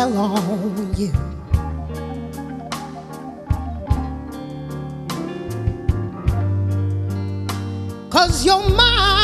spell on you. Cause you're mine.